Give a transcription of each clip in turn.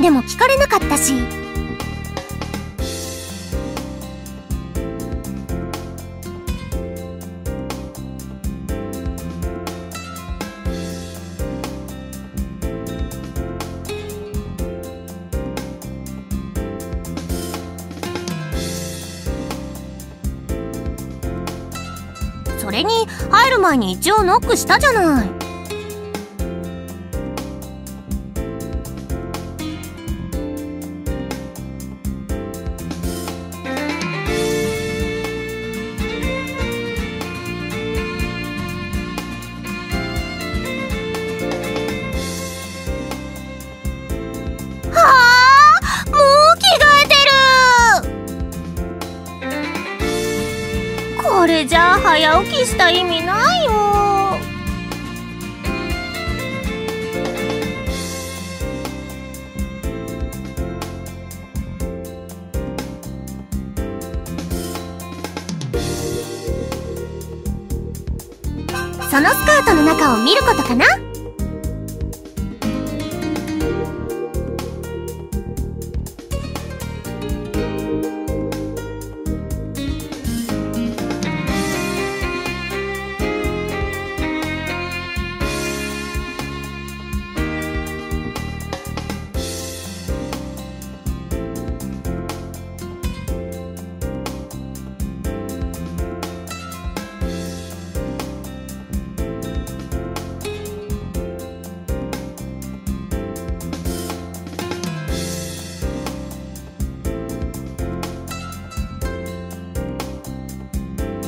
でも聞かれなかったし。それに入る前に一応ノックしたじゃない。した意味ないよ。そのスカートの中を見ることかな？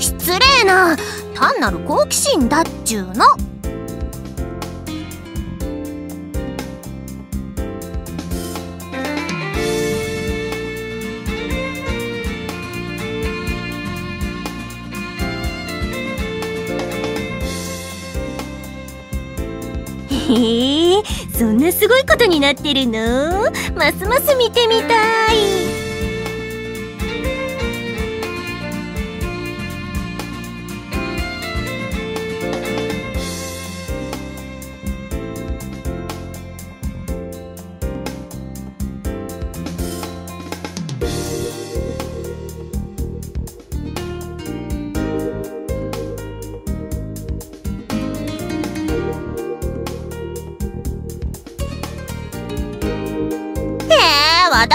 失礼な単なる好奇心だっちゅうの。へえそんなすごいことになってるの？ますます見てみたい。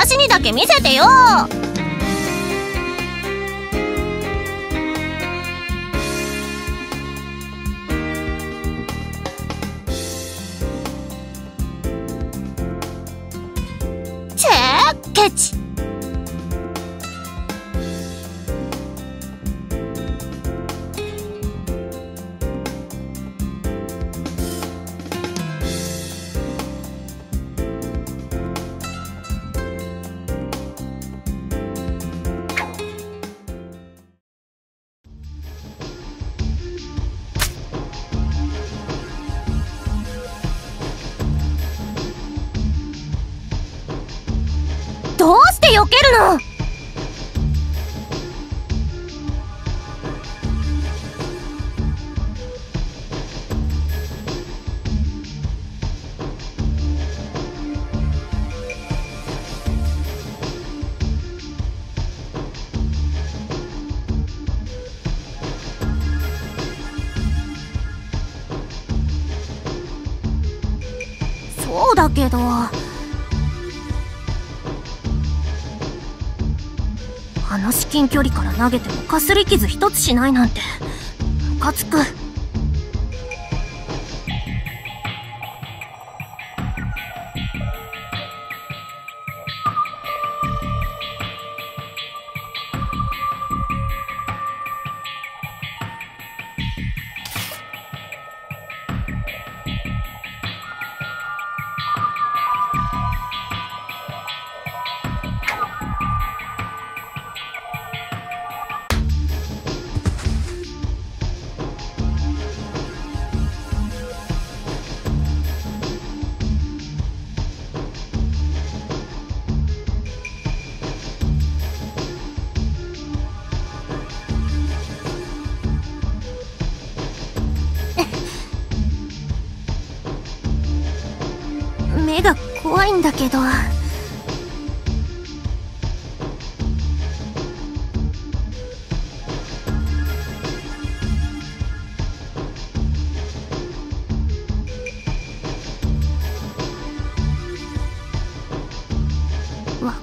私にだけ見せてよ。避けるの。そうだけど。近距離から投げてもかすり傷一つしないなんて。ムカつくいんだけど。わ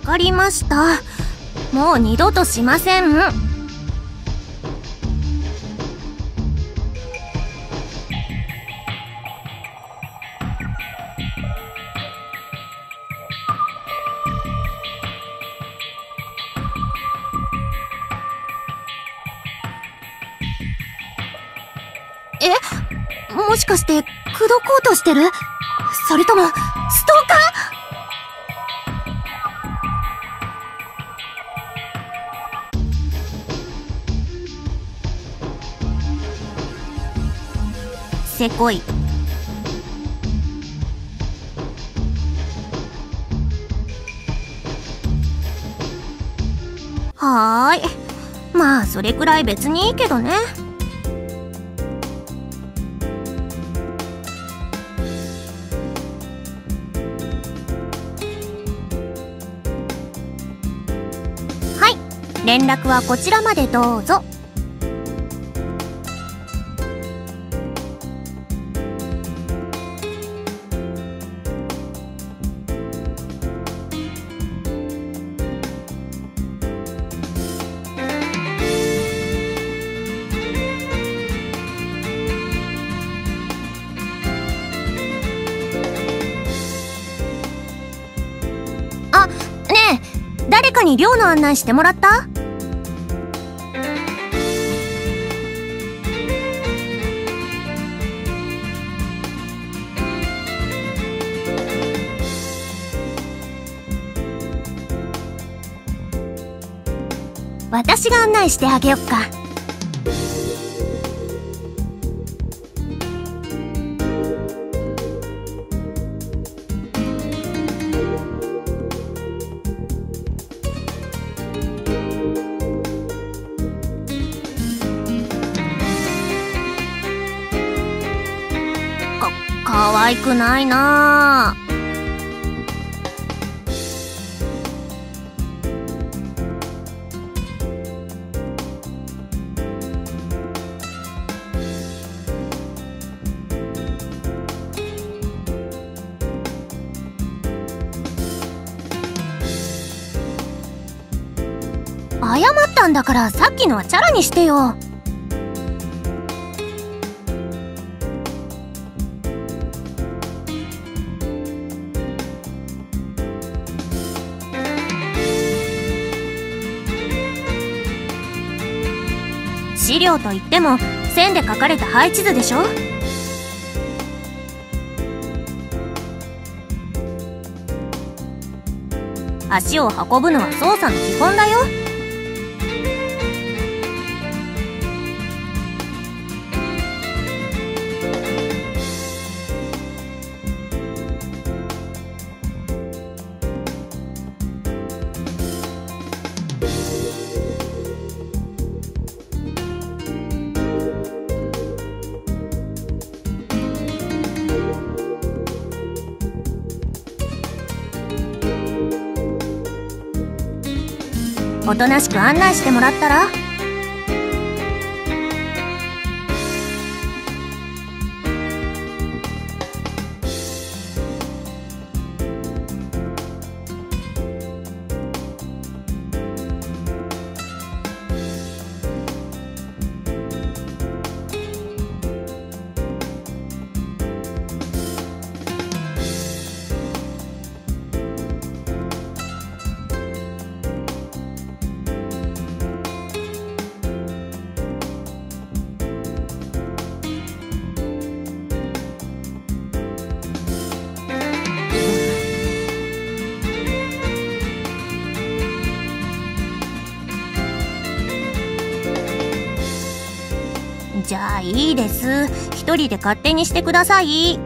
かりました。もう二度としません。えもしかして口説こうとしてる？それともストーカー？せこい。はーい。まあそれくらい別にいいけどね。連絡はこちらまでどうぞ。あねえ誰かに寮の案内してもらった？私が案内してあげよっか。か可愛くないなあ謝ったんだからさっきのはチャラにしてよ。資料といっても線で書かれた配置図でしょ？足を運ぶのは操作の基本だよ。おとなしく案内してもらったらいいです。一人で勝手にしてください。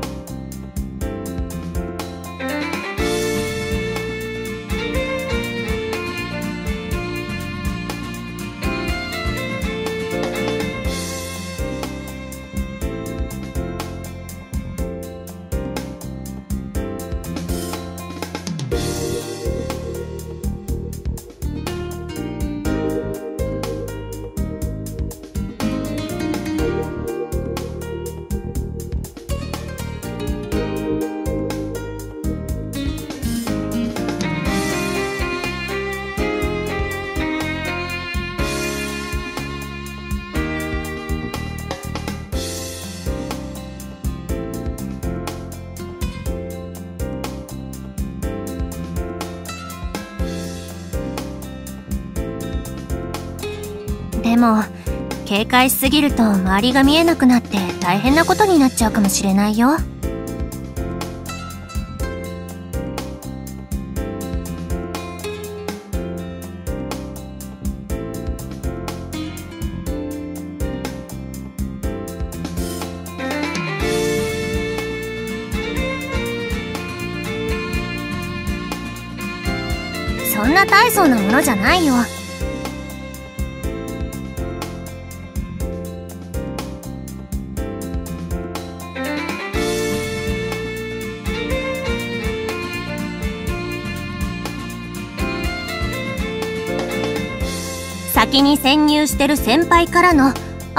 も警戒しすぎると周りが見えなくなって大変なことになっちゃうかもしれないよ。そんな大層なものじゃないよ。先に潜入してる先輩からのア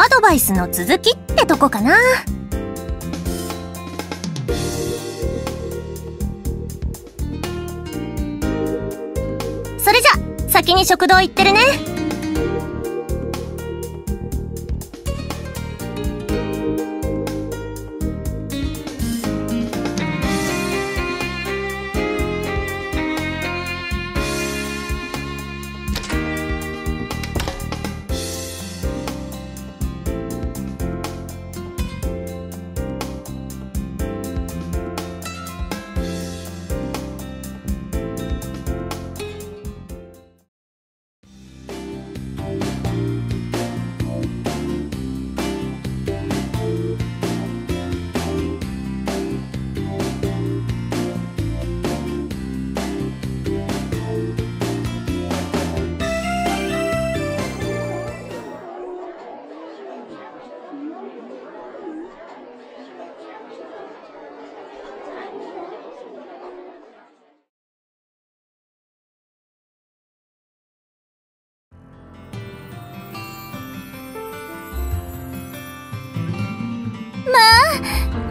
ドバイスの続きってとこかな。それじゃ先に食堂行ってるね。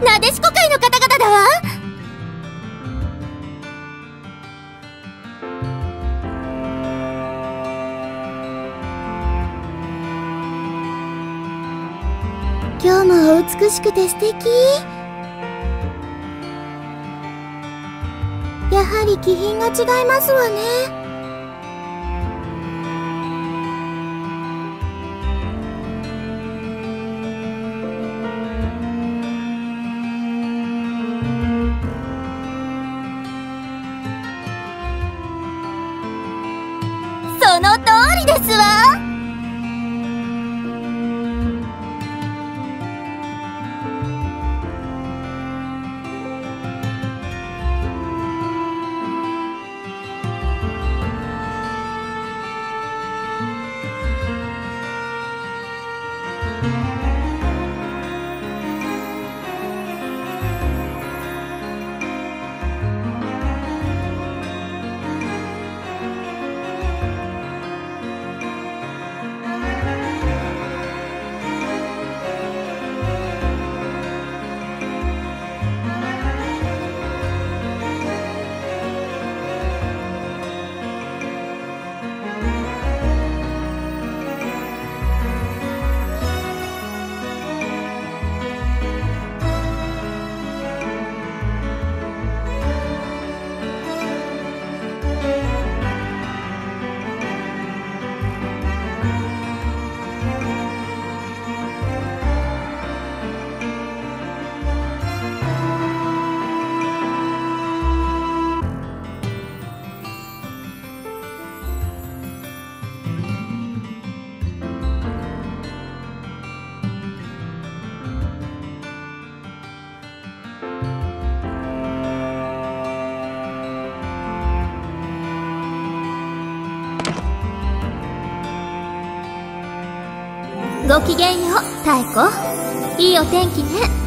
なでしこ会の方々だわ。今日もお美しくて素敵。やはり気品が違いますわね。ごきげんよう。太子いいお天気ね。